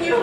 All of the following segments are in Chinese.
Nhiều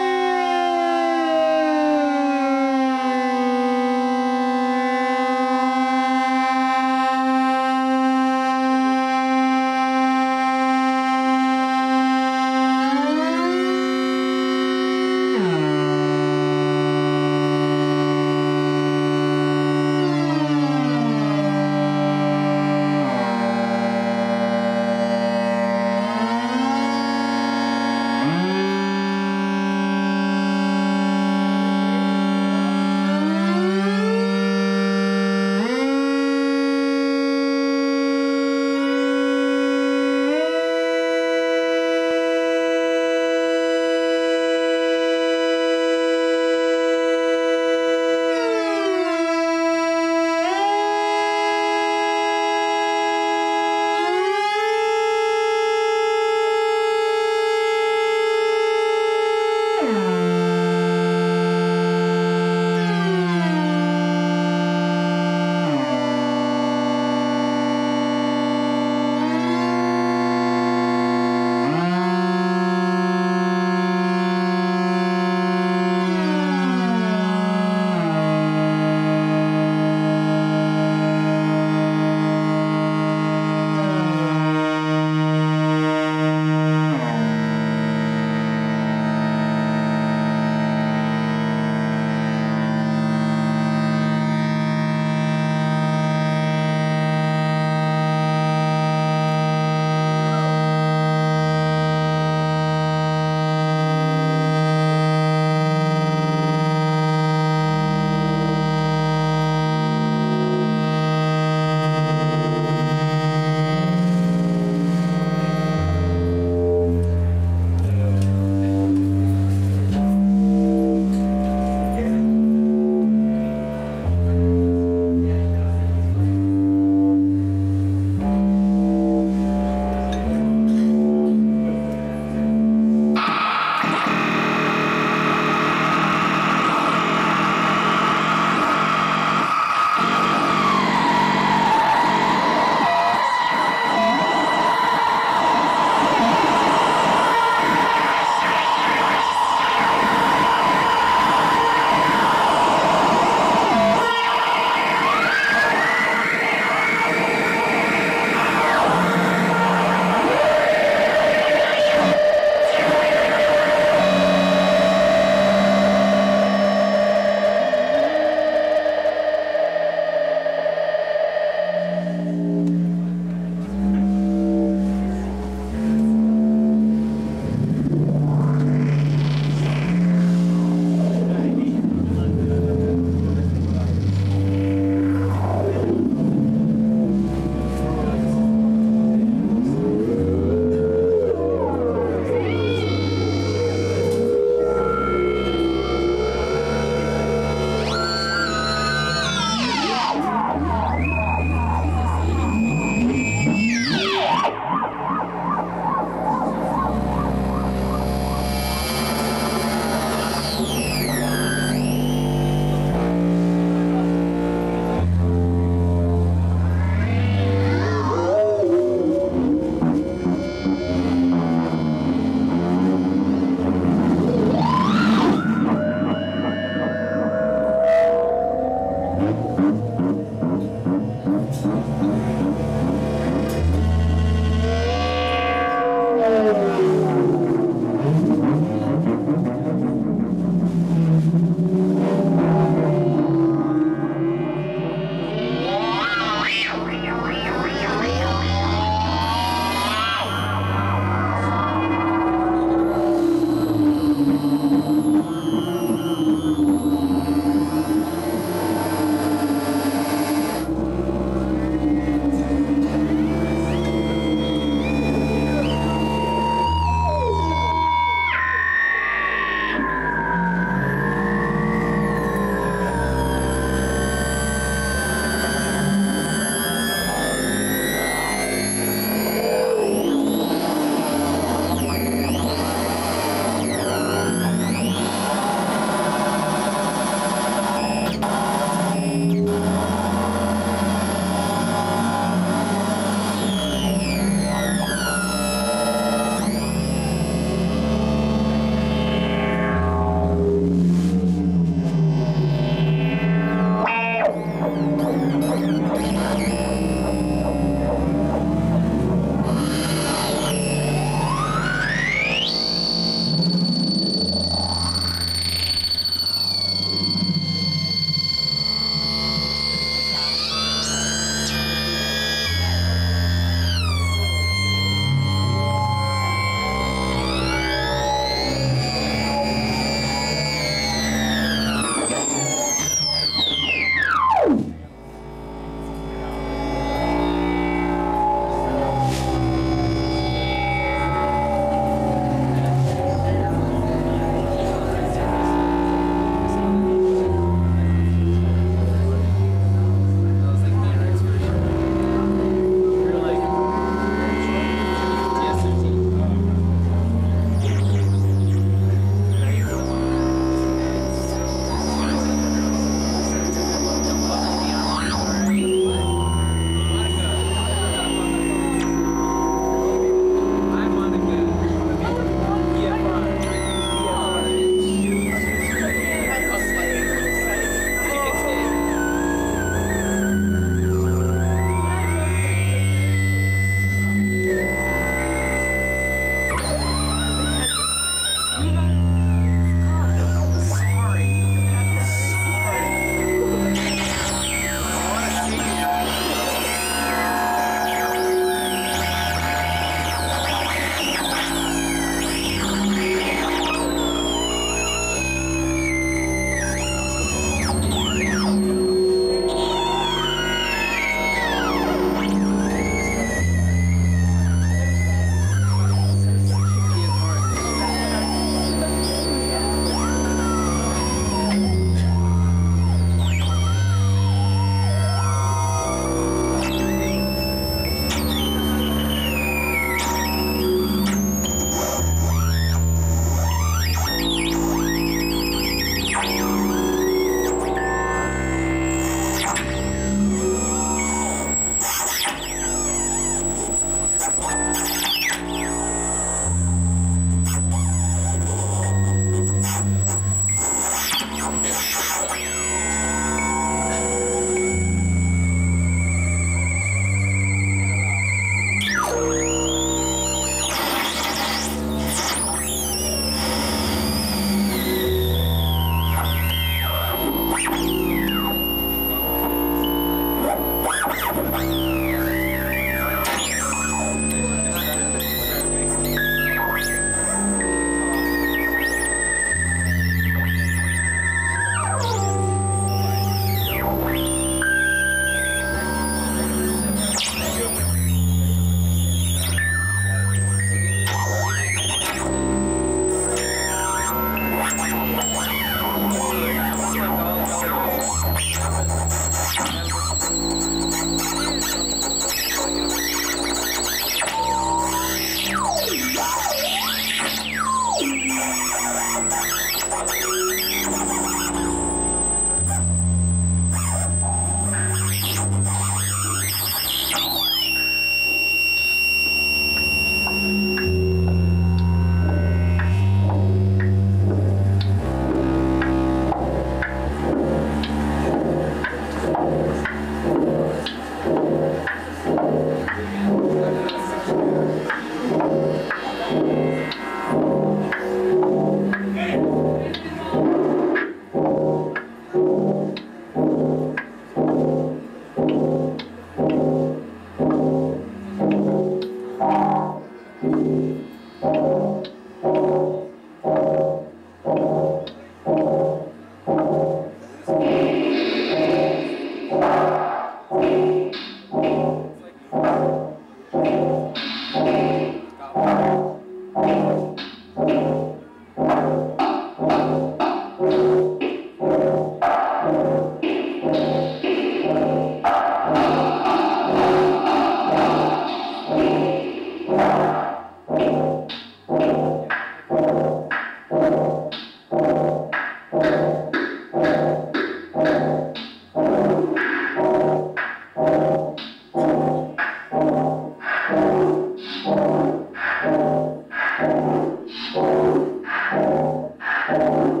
Thank